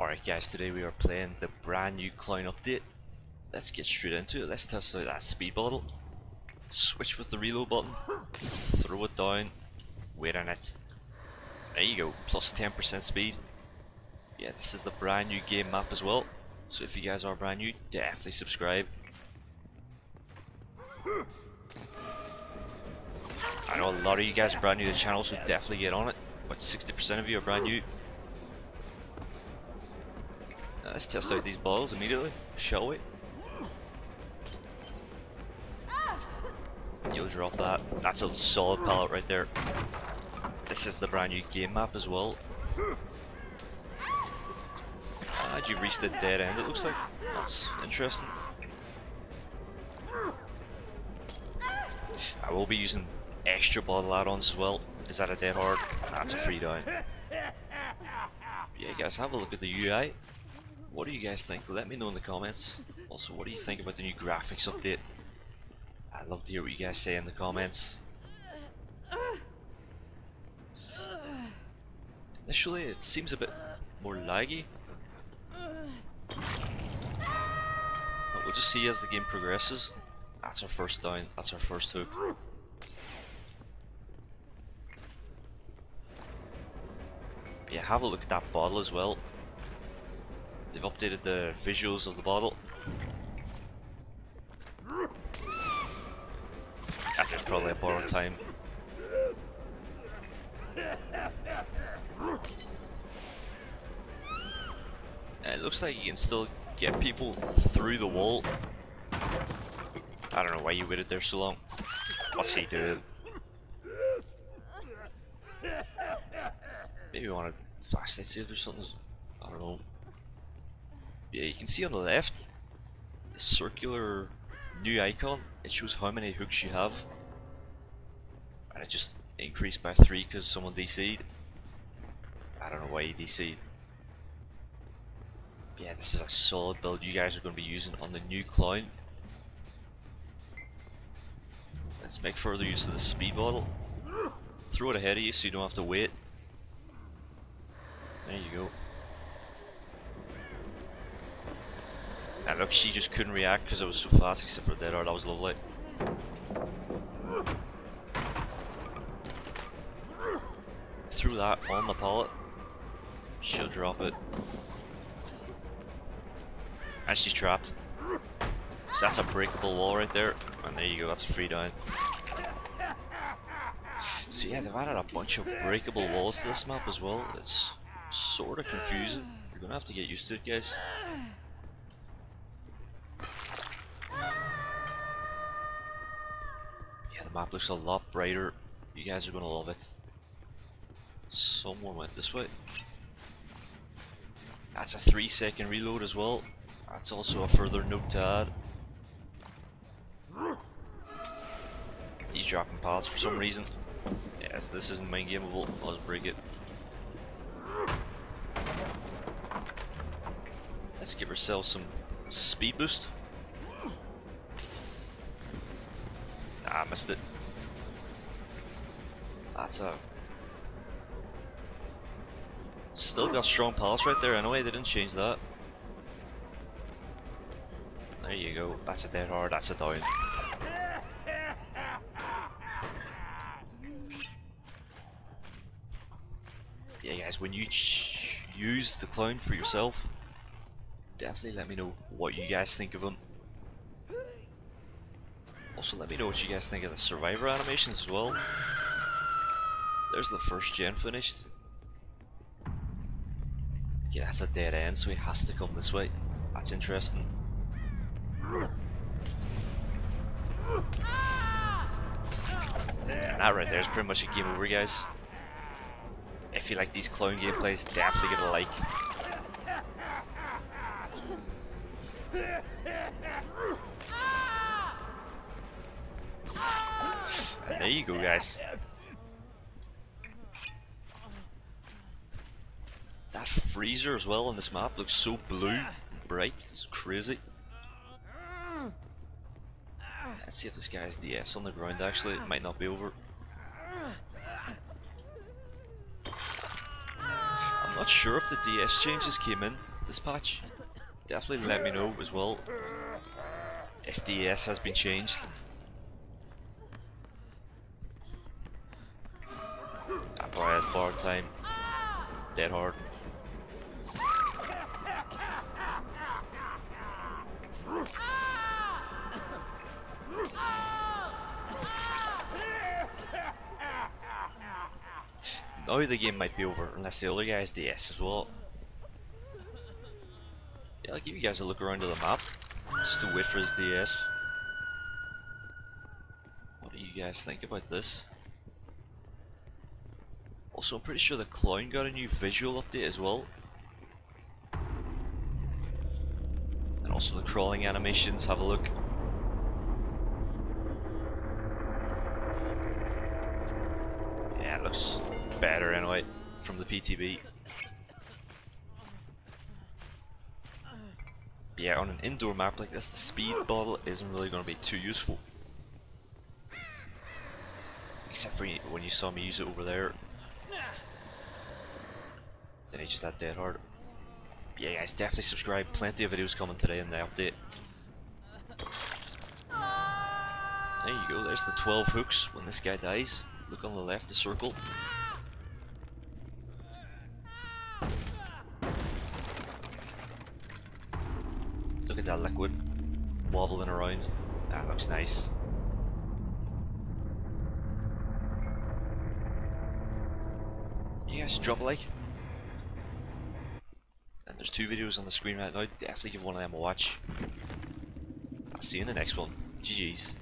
Alright guys, today we are playing the brand new Clown update. Let's get straight into it. Let's test out that speed bottle. Switch with the reload button. Throw it down. Wait on it. There you go. Plus 10% speed. Yeah, this is the brand new game map as well. So if you guys are brand new, definitely subscribe. I know a lot of you guys are brand new to the channel, so definitely get on it. But 60% of you are brand new. Let's test out these balls immediately, shall we? You'll drop that. That's a solid pallet right there. This is the brand new game map as well. Ah, you reached a dead end it looks like. That's interesting. I will be using extra bottle add-ons as well. Is that a dead hard? That's a free down. Yeah guys, have a look at the UI. What do you guys think? Let me know in the comments. Also, what do you think about the new graphics update? I'd love to hear what you guys say in the comments. Initially, it seems a bit more laggy. But we'll just see as the game progresses. That's our first down, that's our first hook. But yeah, have a look at that bottle as well. They've updated the visuals of the bottle. That is probably a borrowed time. It looks like you can still get people through the wall. I don't know why you waited there so long. What's he doing? Maybe you want to flashlight save or something. Yeah, you can see on the left the circular new icon. It shows how many hooks you have, and it just increased by three because someone DC'd. I don't know why he DC'd. Yeah, this is a solid build you guys are going to be using on the new clown. Let's make further use of the speed bottle. Throw it ahead of you so you don't have to wait. There you go. She just couldn't react because it was so fast except for dead hard, that was lovely. Threw that on the pallet. She'll drop it. And she's trapped. So that's a breakable wall right there. And there you go, that's a free down. So yeah, they've added a bunch of breakable walls to this map as well. It's sort of confusing. You're gonna have to get used to it, guys. The map looks a lot brighter. You guys are gonna love it. Someone went this way. That's a 3 second reload as well. That's also a further note to add. He's dropping pallets for some reason. Yes, this isn't mind gameable. I'll just break it. Let's give ourselves some speed boost. Ah, missed it. That's a... Still got strong pallets right there anyway, they didn't change that. There you go, that's a dead hard, that's a down. Yeah guys, when you use the clown for yourself, definitely let me know what you guys think of him. Also let me know what you guys think of the survivor animations as well. There's the first gen finished. Yeah, that's a dead end, so he has to come this way. That's interesting. And that right there is pretty much a game over, guys. If you like these clown gameplays, definitely give it a like. There you go, guys. That freezer as well on this map looks so blue, bright, it's crazy. Let's see if this guy has DS on the ground actually, it might not be over. I'm not sure if the DS changes came in, this patch. Definitely let me know as well if DS has been changed. That boy bar time. Dead hard. Now the game might be over unless the other guy has DS as well. Yeah, I'll give you guys a look around to the map just to wait for his DS. What do you guys think about this? Also, I'm pretty sure the clown got a new visual update as well. And also the crawling animations, have a look. Yeah, it looks better anyway from the PTB. yeah, on an indoor map like this, the speed bottle isn't really going to be too useful. Except for when you saw me use it over there. Then he just had dead hard. Yeah guys, definitely subscribe. Plenty of videos coming today in the update. There you go, there's the 12 hooks when this guy dies. Look on the left, the circle. Look at that liquid wobbling around. That looks nice. Yes, drop a like. There's two videos on the screen right now. Definitely give one of them a watch. I'll see you in the next one. GG's.